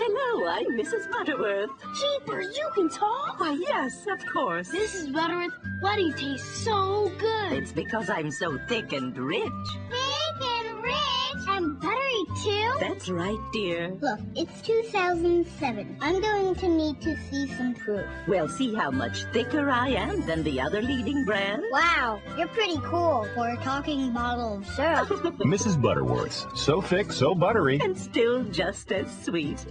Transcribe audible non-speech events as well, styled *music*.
Hello, I'm Mrs. Butterworth. Jeepers, you can talk? Why, yes, of course. Mrs. Butterworth, why do you taste so good? It's because I'm so thick and rich. Thick and rich. And buttery, too? That's right, dear. Look, it's 2007. I'm going to need to see some proof. Well, see how much thicker I am than the other leading brand. Wow, you're pretty cool for a talking bottle of syrup. Mrs. *laughs* Butterworth. So thick, so buttery. And still just as sweet.